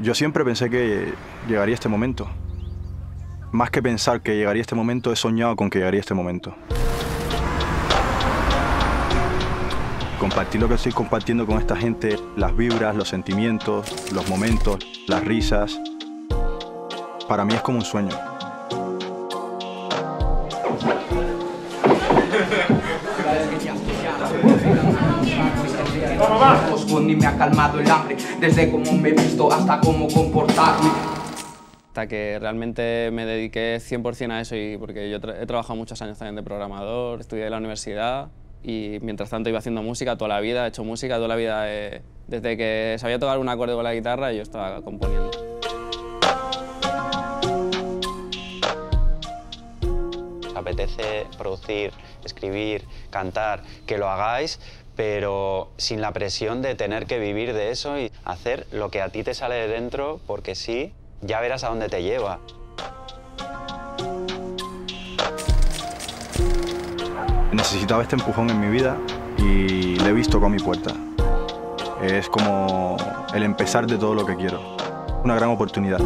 Yo siempre pensé que llegaría este momento. Más que pensar que llegaría este momento, he soñado con que llegaría este momento. Compartir lo que estoy compartiendo con esta gente, las vibras, los sentimientos, los momentos, las risas, para mí es como un sueño. Ni me ha calmado el hambre, desde cómo me he visto hasta cómo comportarme. Hasta que realmente me dediqué 100% a eso y porque yo he trabajado muchos años también de programador, estudié en la universidad y mientras tanto iba haciendo música toda la vida, he hecho música toda la vida, eh, desde que sabía tocar un acorde con la guitarra yo estaba componiendo. Apetece producir, escribir, cantar, que lo hagáis, pero sin la presión de tener que vivir de eso y hacer lo que a ti te sale de dentro, porque sí, ya verás a dónde te lleva. Necesitaba este empujón en mi vida y le he visto con mi puerta. Es como el empezar de todo lo que quiero. Una gran oportunidad.